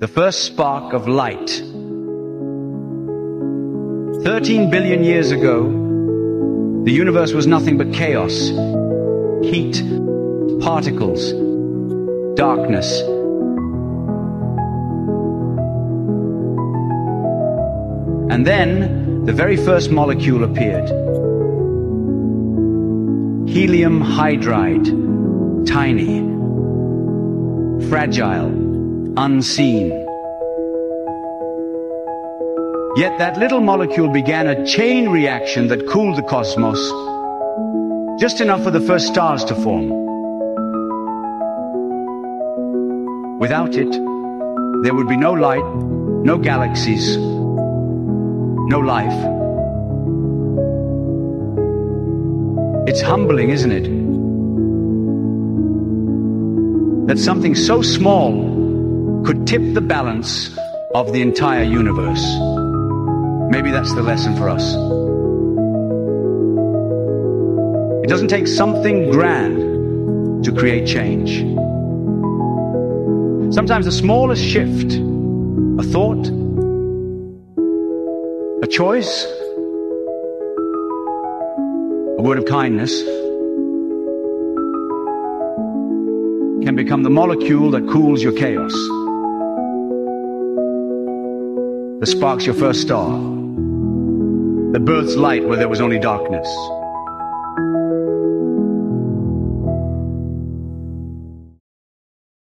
the first spark of light. 13 billion years ago, the universe was nothing but chaos, heat, particles, darkness. And then the very first molecule appeared. Helium hydride, tiny, fragile, unseen. Yet that little molecule began a chain reaction that cooled the cosmos, just enough for the first stars to form. Without it, there would be no light, no galaxies, no life. It's humbling, isn't it? That something so small could tip the balance of the entire universe. Maybe that's the lesson for us. It doesn't take something grand to create change. Sometimes the smallest shift, a thought, a choice, a word of kindness, can become the molecule that cools your chaos, that sparks your first star, that births light where there was only darkness.